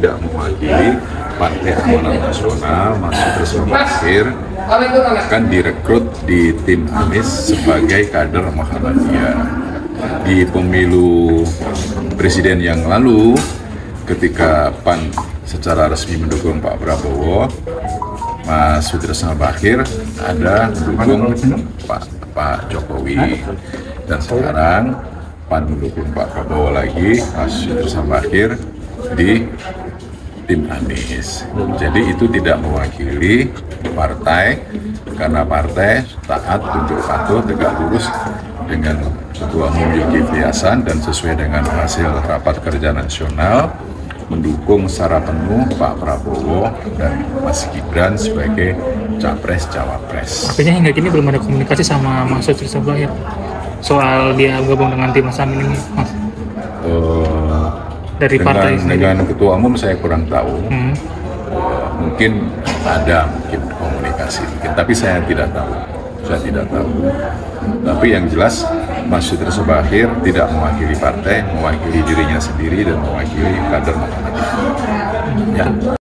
tidak mewakili Partai Amanat Nasional masuk bersama akhir akan direkrut di tim Anies sebagai kader Muhammadiyah. Di pemilu presiden yang lalu ketika PAN secara resmi mendukung Pak Prabowo Mas Sutrisno Bakir ada mendukung Pak Pak Jokowi. Dan sekarang PAN mendukung Pak Prabowo lagi Mas Sutrisno Bakir di tim Anies. Jadi itu tidak mewakili partai karena partai taat tunduk patuh tegak lurus dengan Ketua Umum Zulkifli Hasan dan sesuai dengan hasil rapat kerja nasional mendukung secara penuh Pak Prabowo dan Mas Gibran sebagai capres cawapres. Artinya hingga kini belum ada komunikasi sama Mas Sutrisno ya soal dia gabung dengan tim Mas Amin ini, Mas. Eh, Dari dengan, partai sendiri. dengan ketua umum saya kurang tahu. Hmm. Eh, mungkin ada mungkin komunikasi, mungkin, tapi saya tidak tahu. Saya tidak tahu. Tapi yang jelas Mas Sutrisno Bahir tidak mewakili partai, mewakili dirinya sendiri dan mewakili kader Muhammadiyah. Ya.